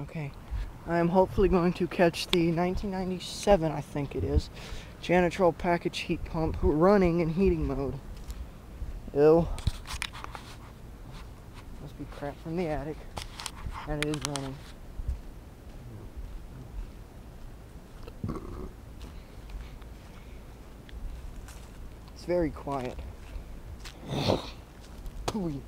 Okay. I am hopefully going to catch the 1997, I think it is, Janitrol package heat pump running in heating mode. Ew. Must be crap from the attic. And it is running. It's very quiet. Ooh.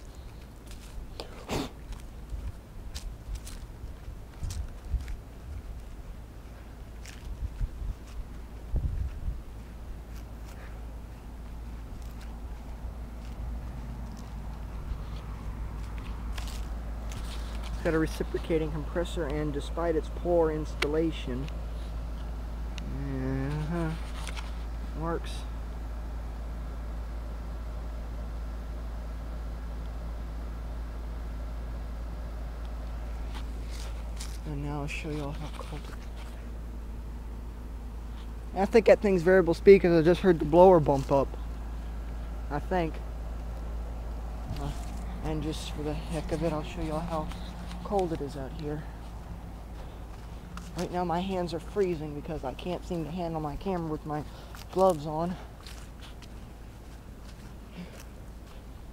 Got a reciprocating compressor and despite its poor installation. Uh -huh, works and now I'll show you all how cold it is. I think that thing's variable speed because I just heard the blower bump up. I think. Uh, and just for the heck of it I'll show you all how cold it is out here. Right now my hands are freezing because I can't seem to handle my camera with my gloves on.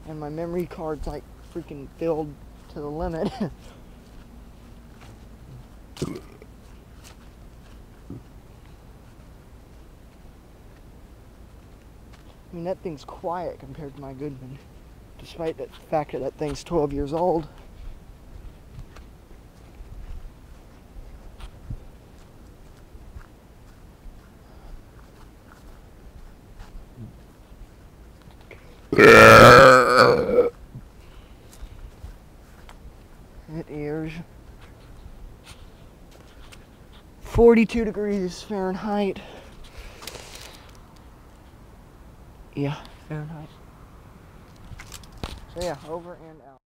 And my memory card's like freaking filled to the limit. I mean, that thing's quiet compared to my Goodman, despite the fact that that thing's 12 years old. It is 42 degrees Fahrenheit. Yeah, Fahrenheit. So yeah, over and out.